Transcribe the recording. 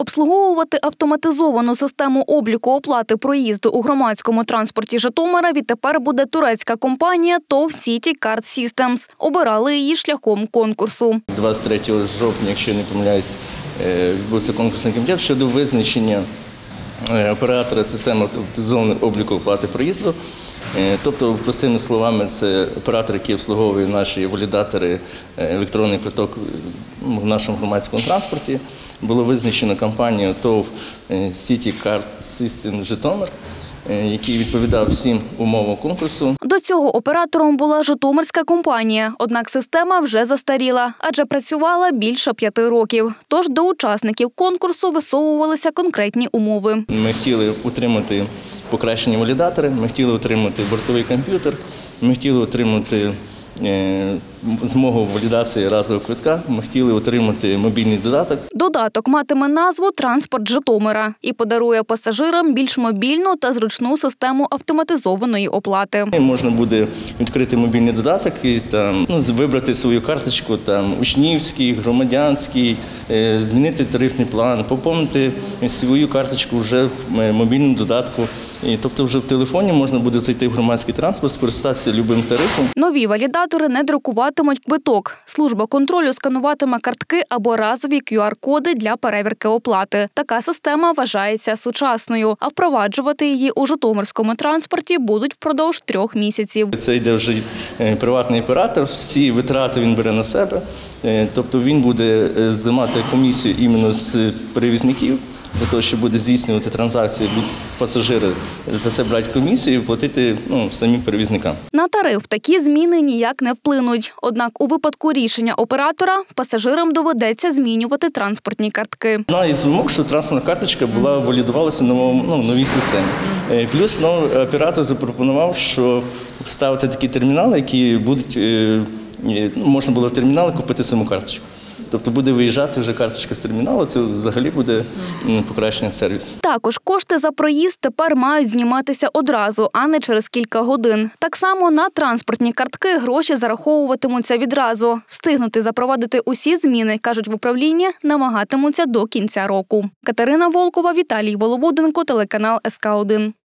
Обслуговувати автоматизовану систему обліку оплати проїзду у громадському транспорті Житомира відтепер буде турецька компанія TOV City Card Systems. Обирали її шляхом конкурсу. 23 жовтня, якщо не помиляюсь, е, відбувся конкурсний комітет щодо визначення е, оператора системи автоматизованого обліку оплати проїзду. Е, Тобто, простими словами, це оператор, який обслуговує наші валідатори електронний квиток в нашому громадському транспорті. Було визначено компанію ТОВ City Card System Житомир, е, який відповідав всім умовам конкурсу. До цього оператором була Житомирська компанія, однак система вже застаріла, адже працювала більше п'яти років. Тож до учасників конкурсу висовувалися конкретні умови. Ми хотіли отримати покращені валідатори, ми хотіли отримати бортовий комп'ютер, ми хотіли отримати е, змогу валідації разового квитка, ми хотіли отримати мобільний додаток. Додаток матиме назву Транспорт Житомира і подарує пасажирам більш мобільну та зручну систему автоматизованої оплати. Можна буде відкрити мобільний додаток і там ну, вибрати свою карточку, там учнівський, громадянський, е, змінити тарифний план, поповнити свою карточку вже в е, мобільному додатку. І, тобто, вже в телефоні можна буде зайти в громадський транспорт, скористатися любим тарифом. Нові валідатори не друкуватимуть квиток. Служба контролю скануватиме картки або разові QR-коди для перевірки оплати. Така система вважається сучасною, а впроваджувати її у житомирському транспорті будуть впродовж трьох місяців. Це йде вже е, приватний оператор, всі витрати він бере на себе. Е, Тобто він буде е, займати комісію іменно з перевізників за те, що буде здійснювати транзакції, пасажири за це брати комісію і платити ну, самим перевізникам. На тариф такі зміни ніяк не вплинуть. Однак, у випадку рішення оператора пасажирам доведеться змінювати транспортні картки. Одна із вимог, що транспортна карточка була валідувалася новому ну, новій системі. Е, Плюс ну, оператор запропонував, що ставити такі термінали, які будуть е, ну, можна було в терміналі купити саму карточку. Тобто буде виїжджати вже карточка з терміналу, це взагалі буде покращення сервісу. Також кошти за проїзд тепер мають зніматися одразу, а не через кілька годин. Так само на транспортні картки гроші зараховуватимуться відразу. Встигнути запровадити усі зміни, кажуть в управлінні, намагатимуться до кінця року. Катерина Волкова, Віталій Волобуденко, телеканал СК 1